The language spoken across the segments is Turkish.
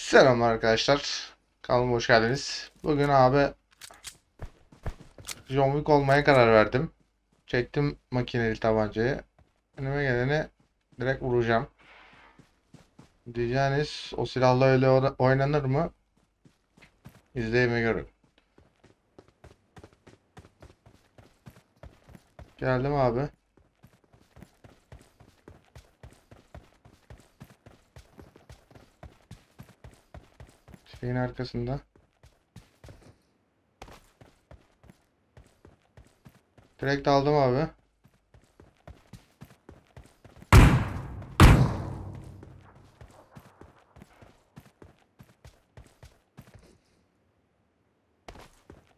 Selam arkadaşlar. Kanalıma hoş geldiniz. Bugün abi John Wick olmaya karar verdim. Çektim makineli tabancayı. Önüme geleni direkt vuracağım. Diyeceğiniz o silahla öyle oy- oynanır mı? İzleyin ve görün. Geldim abi. Şeyin arkasında. Direkt aldım abi.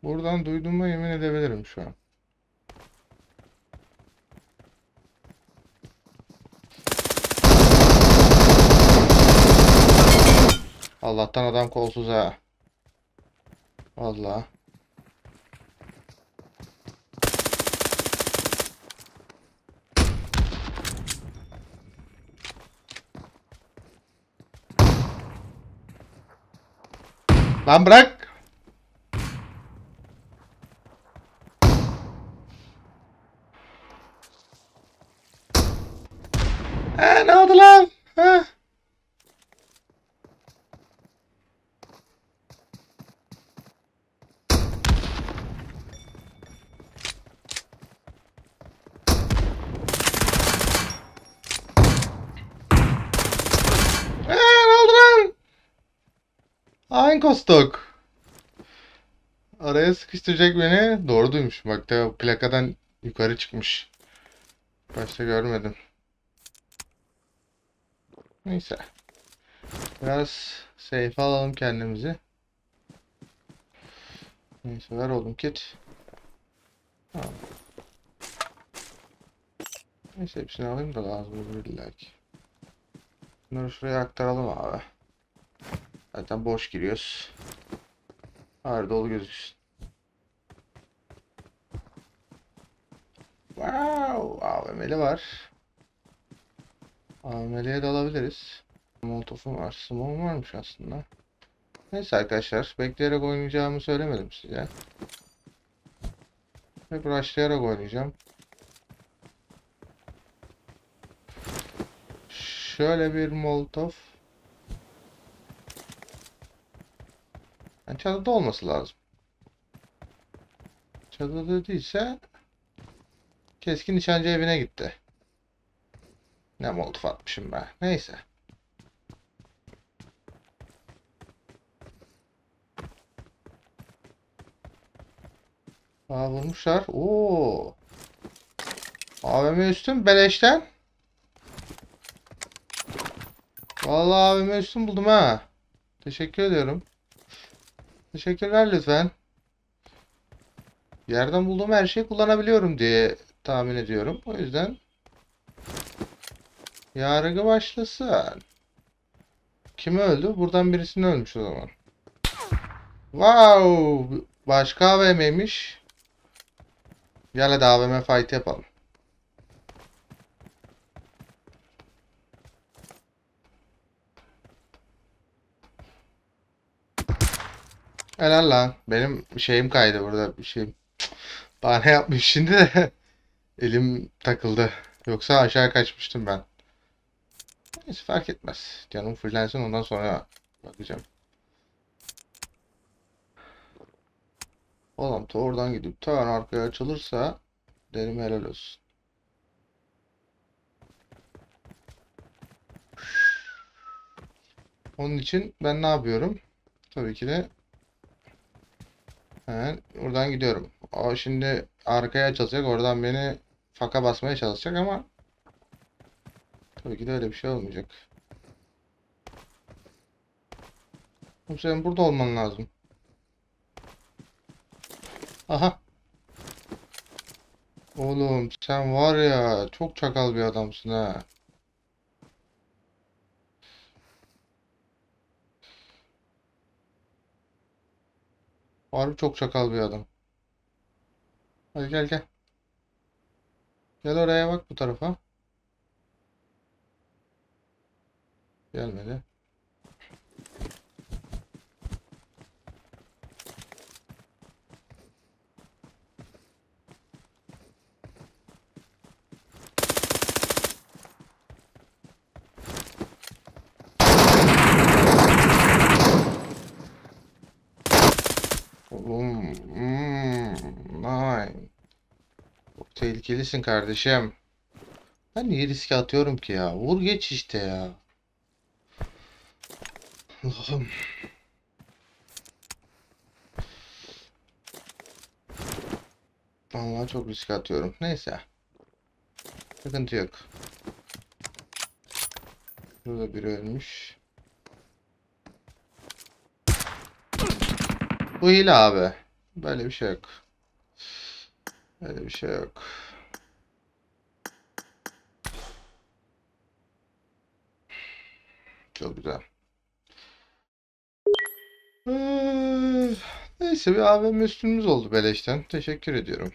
Buradan duyduğuma yemin edebilirim şu an. Allah'tan adam kolsuz ha. Vallahi. Lan bırak. Ee, ne oldu lan? Ha? Ee, ne oldu lan? Hain kostok. Sıkıştıracak beni. Doğru duymuş. Bak da plakadan yukarı çıkmış. Başta görmedim. Neyse. Biraz safe alalım kendimizi. Neyse ver oğlum kit. Tamam. Neyse hepsini alayım da lazım olur illa ki. Bunları şuraya aktaralım abi. Zaten boş giriyoruz. Ağır dolu gözüksün. Wow, AVM'li var. AVM'liye de alabiliriz. Molotof'um var. Smoke'um varmış aslında. Neyse arkadaşlar. Bekleyerek oynayacağımı söylemedim size. Hep rushlayarak oynayacağım. Şöyle bir molotof. Yani çatıda olması lazım. Çatıda değilse keskin nişancı evine gitti. Ne molotof atmışım ben. Neyse. Aa vurmuşlar. Oo. AVM üstüm beleşten. Vallahi AVM üstüm buldum ha. Teşekkür ediyorum. Teşekkürler lütfen. Yerden bulduğum her şeyi kullanabiliyorum diye tahmin ediyorum. O yüzden yargı başlasın. Kim öldü? Buradan birisini ölmüş o zaman. Wow! Başka AVM'ymiş. Gel hadi AVM fight yapalım. Helal lan. Benim şeyim kaydı burada. Bir şeyim. Bahane yapmış şimdi de. Elim takıldı. Yoksa aşağı kaçmıştım ben. Neyse fark etmez. Canım fullensin ondan sonra bakacağım. Oğlum ta oradan gidip ta arkaya açılırsa derim helal olsun. Onun için ben ne yapıyorum? Tabii ki de hemen buradan gidiyorum. O şimdi arkaya açılacak. Oradan beni faka basmaya çalışacak ama tabii ki de öyle bir şey olmayacak. Oğlum senin burada olman lazım. Aha. Oğlum sen var ya çok çakal bir adamsın ha. Harbi çok çakal bir adam. Hadi gel gel. Gel oraya bak bu tarafa. Gelmedi. Tehlikelisin kardeşim. Ben niye riske atıyorum ki ya? Vur geç işte ya. Allah'ım. Vallahi çok riske atıyorum. Neyse. Sıkıntı yok. Burada biri ölmüş. Bu hile abi. Böyle bir şey yok. Böyle bir şey yok. Çok güzel. Ee, Neyse bir AVM üstünümüz oldu beleşten. Teşekkür ediyorum.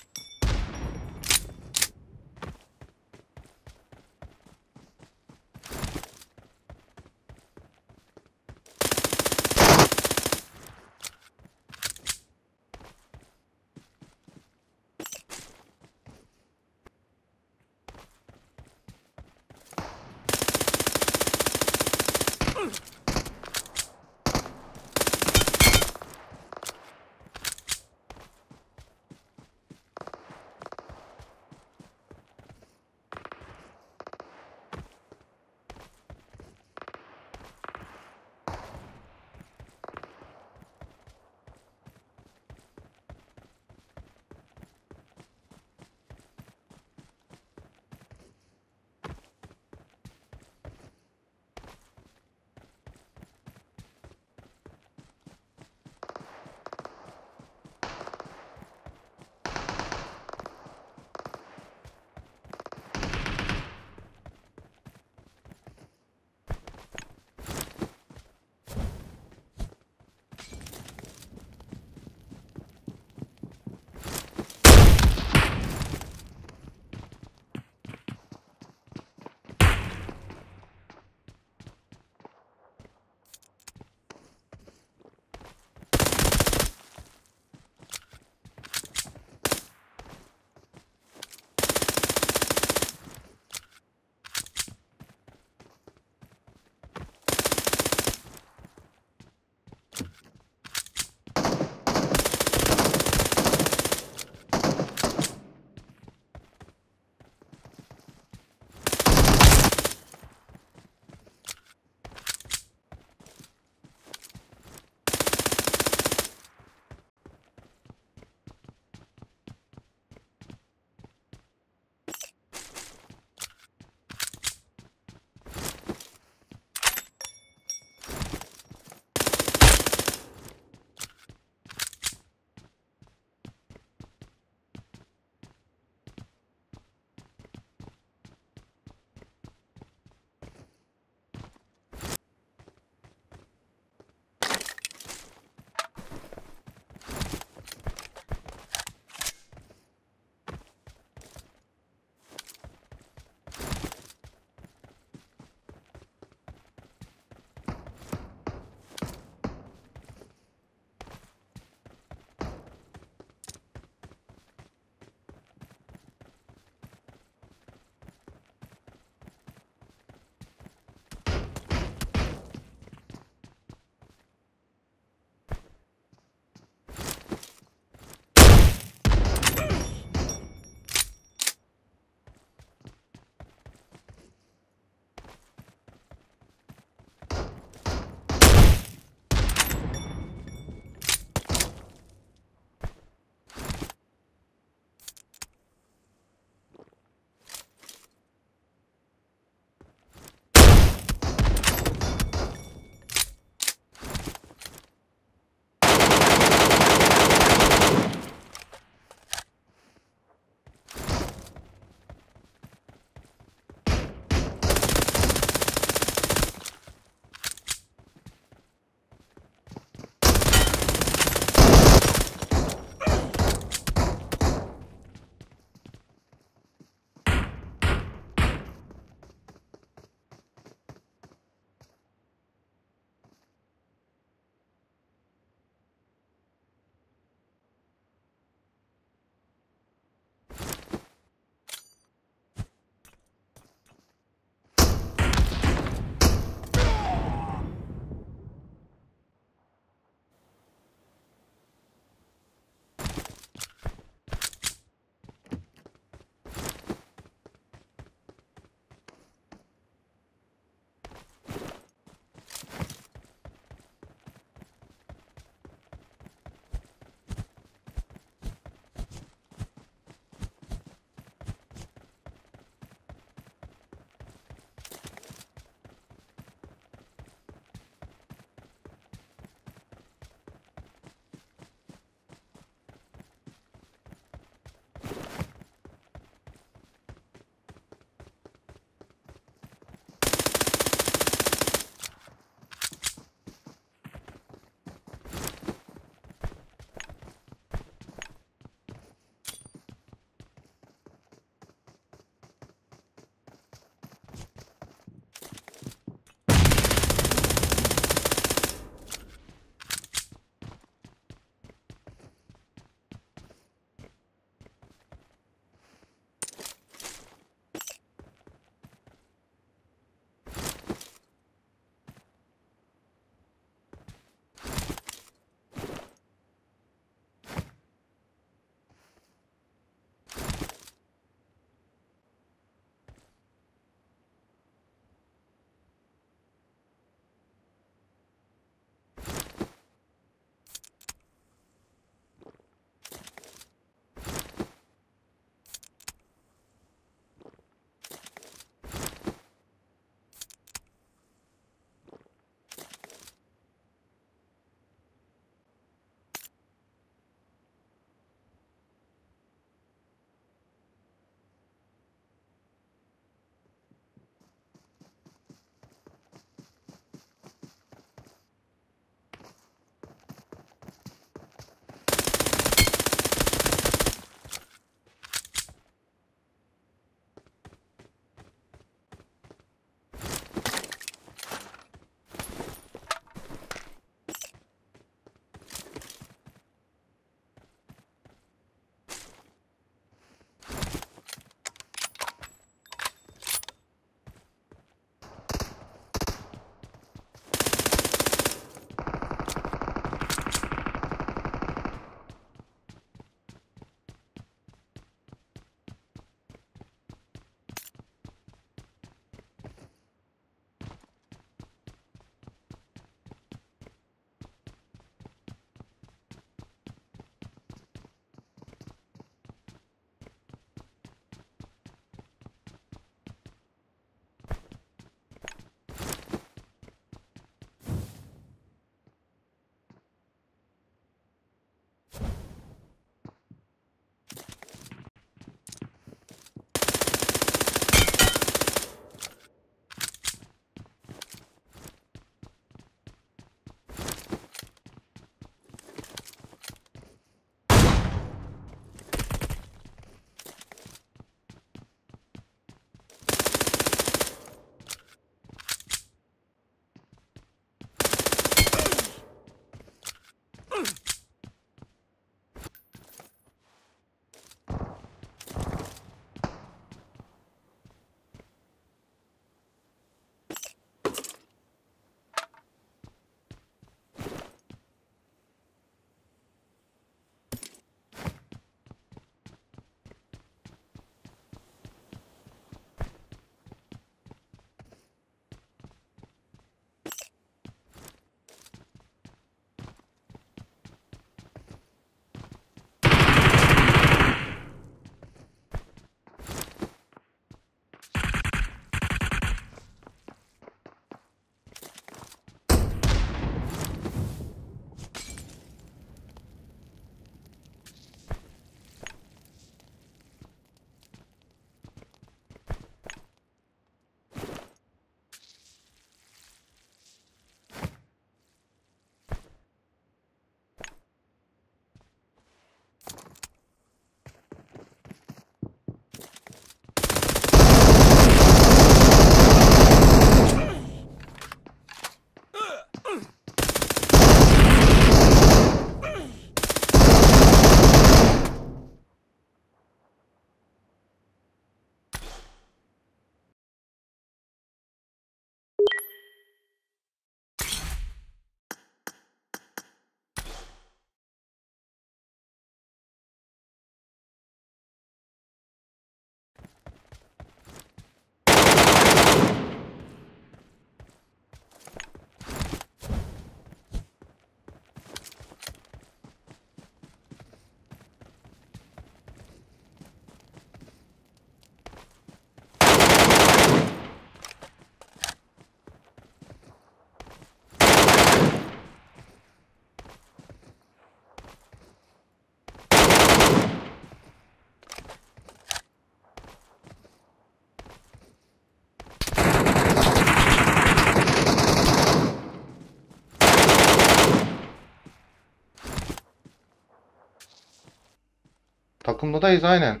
Takımdayız aynen.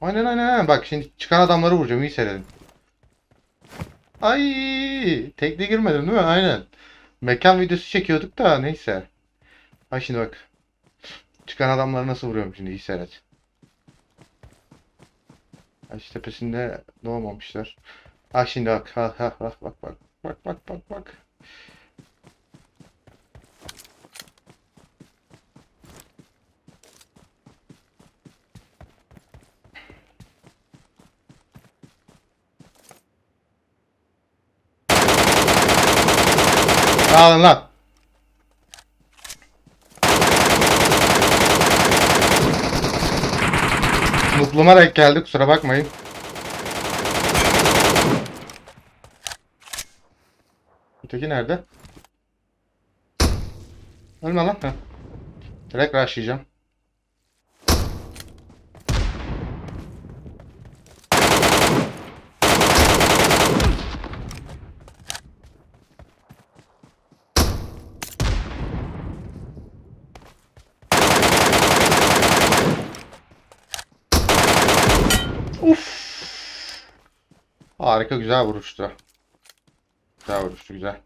Aynen aynen aynen. Bak şimdi çıkan adamları vuracağım. iyi seyredin. Ay, tekne girmedim değil mi? Aynen. Mekan videosu çekiyorduk da neyse. Bak şimdi bak. Çıkan adamları nasıl vuruyorum şimdi iyi seyret. Aç tepesinde doğmamışlar. Ha şimdi bak. Ha ha bak bak bak. Bak bak bak bak. Dağılın lan. Mutluma denk geldi kusura bakmayın. Öteki nerede? Ölme lan. Heh. Direkt rushlayacağım. Uf. Harika güzel vuruştu. Güzel vuruştu güzel.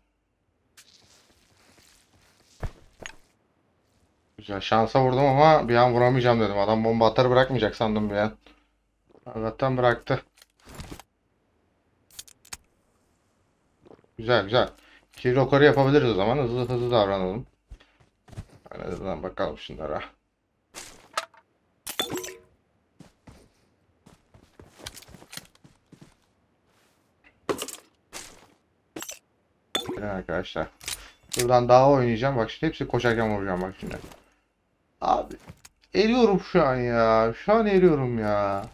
Güzel şansa vurdum ama bir an vuramayacağım dedim. Adam bomba atar bırakmayacak sandım bir an. Allah'tan bıraktı. Güzel güzel. Kill rekoru yapabiliriz o zaman. Hızlı hızlı davranalım. En azından bakalım şunlara. Evet arkadaşlar. Buradan daha oynayacağım. Bak şimdi hepsi koşarken vuracağım bak şimdi. Abi eriyorum şu an ya. Şu an eriyorum ya.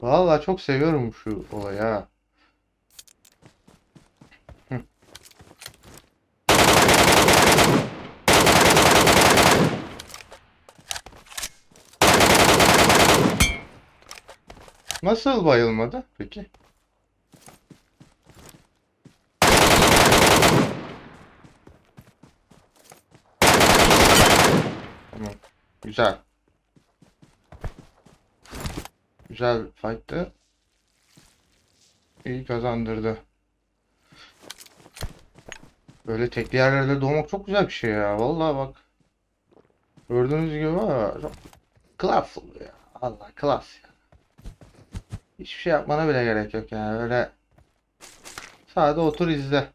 Vallahi çok seviyorum şu olayı ha. Nasıl bayılmadı peki? Tamam. Güzel. Güzel fight'tı. İyi kazandırdı. Böyle tekli yerlerde doğmak çok güzel bir şey ya. Vallahi bak. Gördüğünüz gibi var klas ya. Allah klas ya. Hiçbir şey yapmana bile gerek yok yani. Öyle sadece otur izle.